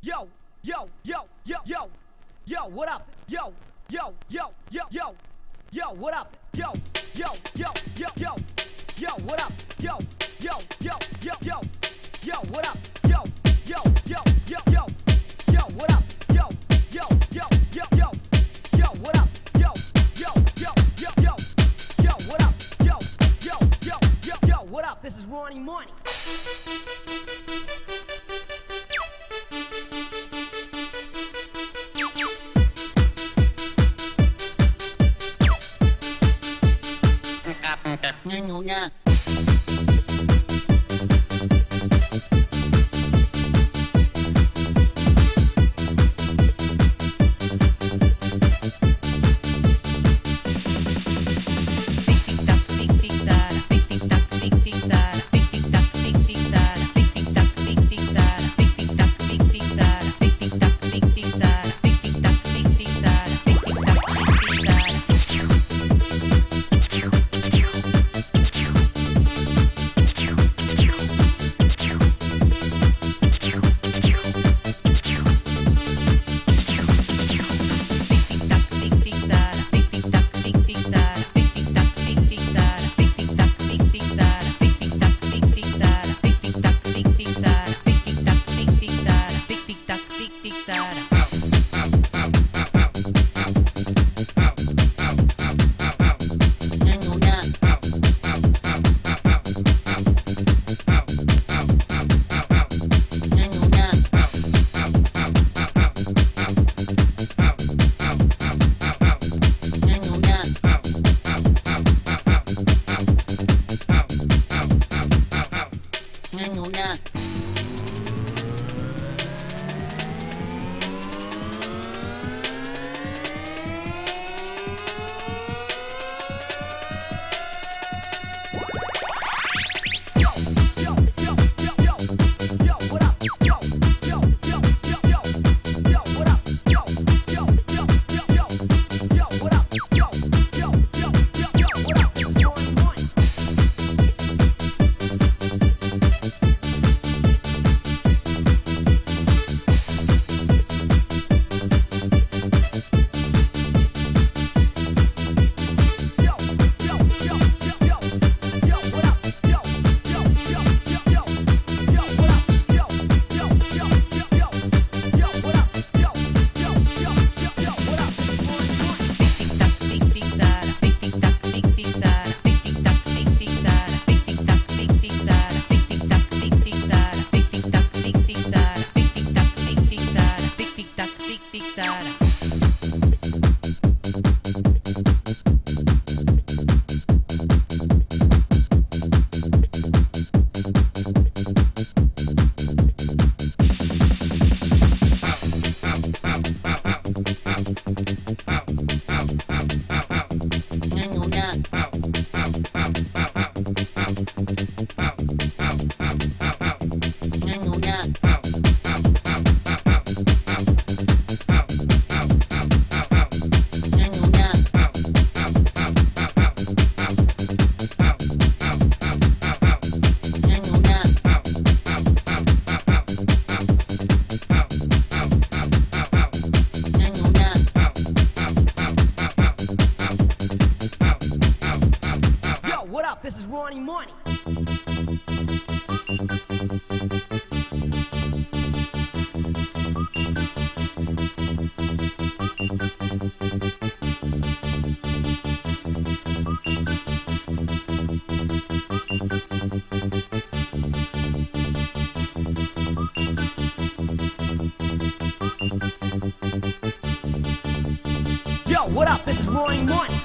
Yo, yo, yo, yo, yo, yo, what up? Yo, yo, yo, yo, yo, yo, what up? Yo, yo, yo, yo, yo, yo, what up? Yo, yo, yo, yo, yo, yo, what up? Yo, yo, yo, yo, yo, yo, what up? Yo, yo, yo, yo, yo, yo, what up? Yo, yo, yo, yo, yo, yo, what up? Yo, yo, yo, yo, yo, what up? This is Ronnie Money. Nyanyonya. This is Ronnie Money. Yo, what up? This is Ronnie Money.